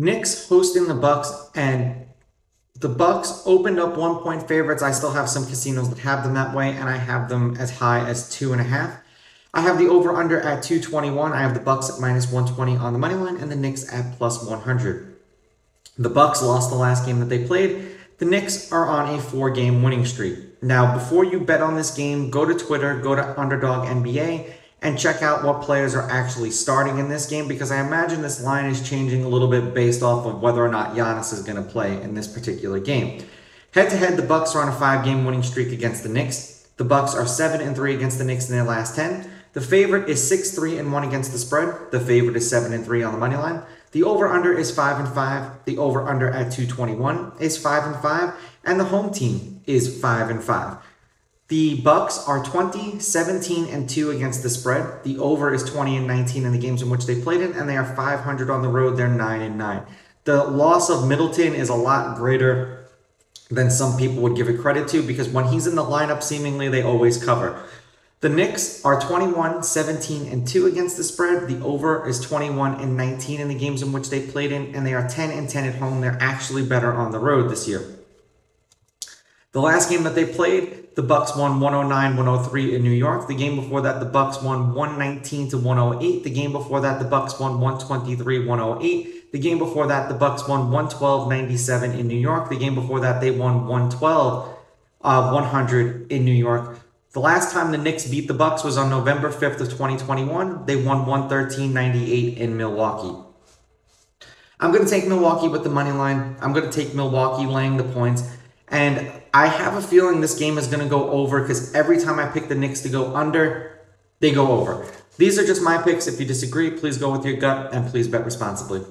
Knicks hosting the Bucks, and the Bucks opened up one point favorites. I still have some casinos that have them that way, and I have them as high as two and a half. I have the over under at 221. I have the Bucks at minus 120 on the money line, and the Knicks at plus 100. The Bucks lost the last game that they played. The Knicks are on a four-game winning streak. Now, before you bet on this game, go to Twitter, go to Underdog NBA, and check out what players are actually starting in this game because I imagine this line is changing a little bit based off of whether or not Giannis is going to play in this particular game. Head to head, the Bucks are on a five-game winning streak against the Knicks. The Bucks are seven and three against the Knicks in their last ten. The favorite is six three and one against the spread. The favorite is seven and three on the money line. The over/under is five and five. The over/under at 221 is five and five, and the home team is five and five. The Bucks are 20, 17, and 2 against the spread. The over is 20 and 19 in the games in which they played in, and they are 500 on the road. They're 9 and 9. The loss of Middleton is a lot greater than some people would give it credit to because when he's in the lineup, seemingly they always cover. The Knicks are 21, 17, and 2 against the spread. The over is 21 and 19 in the games in which they played in, and they are 10 and 10 at home. They're actually better on the road this year. The last game that they played, the Bucks won 109-103 in New York. The game before that, the Bucks won 119 to 108. The game before that, the Bucks won 123-108. The game before that, the Bucks won 112-97 in New York. The game before that, they won 112 uh, 100 in New York. The last time the Knicks beat the Bucks was on November 5th of 2021. They won 113-98 in Milwaukee. I'm going to take Milwaukee with the money line. I'm going to take Milwaukee laying the points. And I have a feeling this game is going to go over because every time I pick the Knicks to go under, they go over. These are just my picks. If you disagree, please go with your gut and please bet responsibly.